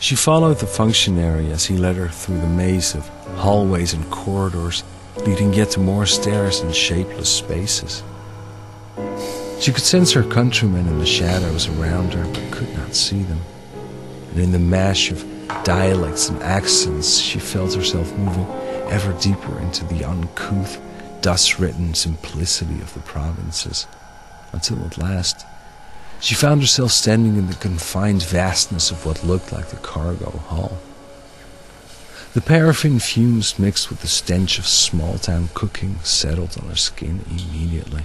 She followed the functionary as he led her through the maze of hallways and corridors, leading yet to more stairs and shapeless spaces. She could sense her countrymen in the shadows around her, but could not see them. And in the mash of dialects and accents, she felt herself moving ever deeper into the uncouth, dust ridden simplicity of the provinces, until at last she found herself standing in the confined vastness of what looked like the cargo hall. The paraffin fumes mixed with the stench of small town cooking settled on her skin immediately.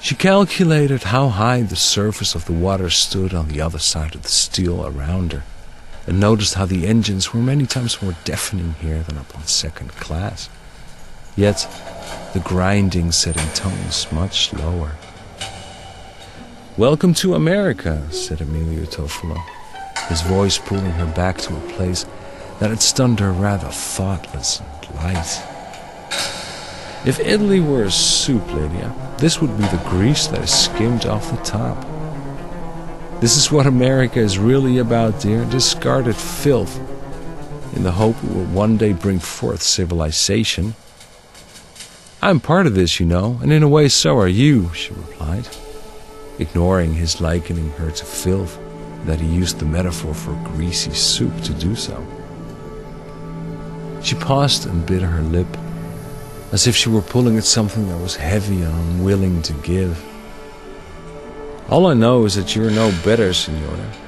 She calculated how high the surface of the water stood on the other side of the steel around her, and noticed how the engines were many times more deafening here than up on second class. Yet the grinding set in tones much lower. Welcome to America, said Emilio Toffolo, his voice pulling her back to a place that had stunned her rather thoughtless and light. If Italy were a soup, Lydia, this would be the grease that is skimmed off the top. This is what America is really about, dear discarded filth, in the hope it will one day bring forth civilization. I'm part of this, you know, and in a way so are you, she replied ignoring his likening her to filth, that he used the metaphor for greasy soup to do so. She paused and bit her lip, as if she were pulling at something that was heavy and unwilling to give. All I know is that you're no better, Signora.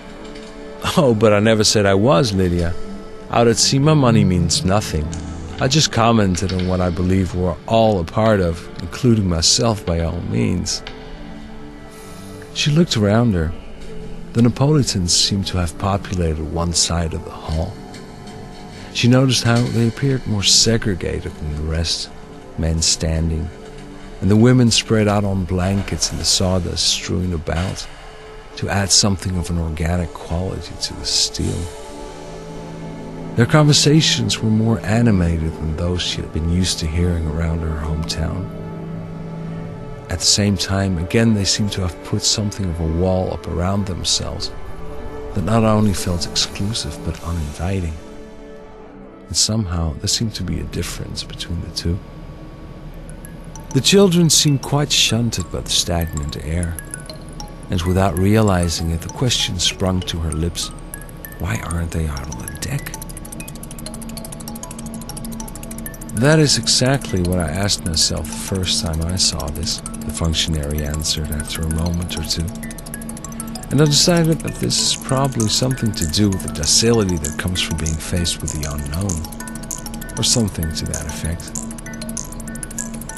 Oh, but I never said I was, Lydia. Out at sea, my money means nothing. I just commented on what I believe we're all a part of, including myself by all means. She looked around her. The Napolitans seemed to have populated one side of the hall. She noticed how they appeared more segregated than the rest, men standing, and the women spread out on blankets in the sawdust strewn about to add something of an organic quality to the steel. Their conversations were more animated than those she had been used to hearing around her hometown. At the same time, again, they seem to have put something of a wall up around themselves that not only felt exclusive but uninviting. And somehow there seemed to be a difference between the two. The children seemed quite shunted by the stagnant air, and without realizing it, the question sprung to her lips why aren't they out on the deck? That is exactly what I asked myself the first time I saw this the functionary answered after a moment or two. And I decided that this is probably something to do with the docility that comes from being faced with the unknown, or something to that effect.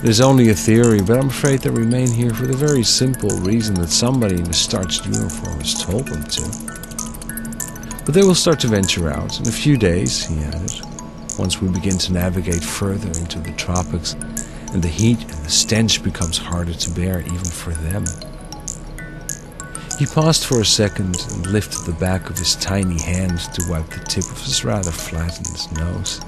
It is only a theory, but I'm afraid they remain here for the very simple reason that somebody in a starched uniform has told them to. But they will start to venture out in a few days, he added, once we begin to navigate further into the tropics and the heat and the stench becomes harder to bear even for them. He paused for a second and lifted the back of his tiny hand to wipe the tip of his rather flattened nose.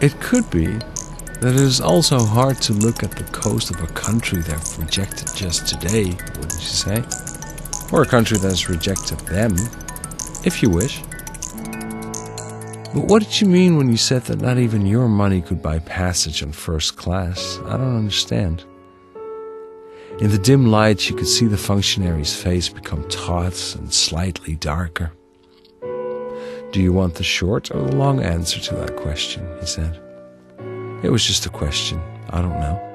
It could be that it is also hard to look at the coast of a country they've rejected just today, wouldn't you say? Or a country that has rejected them, if you wish. But what did you mean when you said that not even your money could buy passage in first class? I don't understand. In the dim light, she could see the functionary's face become taut and slightly darker. Do you want the short or the long answer to that question? He said. It was just a question. I don't know.